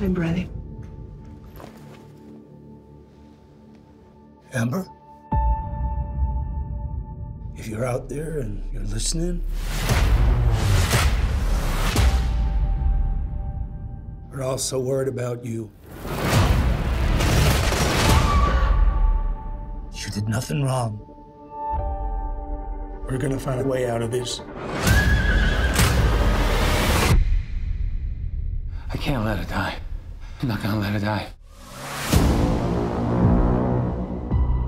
I'm ready. Amber? If you're out there and you're listening, we're all so worried about you. You did nothing wrong. We're gonna find a way out of this. I can't let her die. I'm not gonna let her die.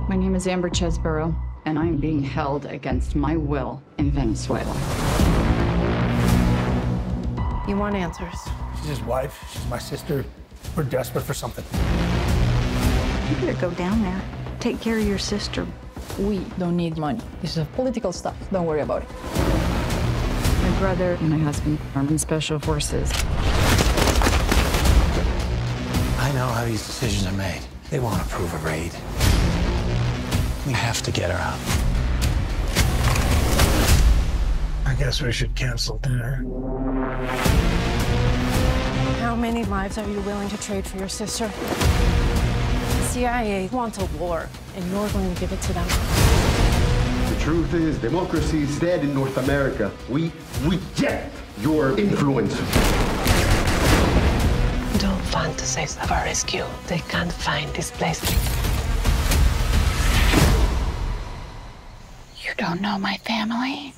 My name is Amber Chesborough, and I'm being held against my will in Venezuela. You want answers? She's his wife, she's my sister. We're desperate for something. You better go down there. Take care of your sister. We don't need money. This is political stuff. Don't worry about it. My brother and my husband are in special forces. I know how these decisions are made. They won't approve a raid. We have to get her out. I guess we should cancel dinner. How many lives are you willing to trade for your sister? The CIA wants a war, and you're going to give it to them. The truth is, democracy is dead in North America. We reject your influence. Don't fantasize of a rescue. They can't find this place. You don't know my family?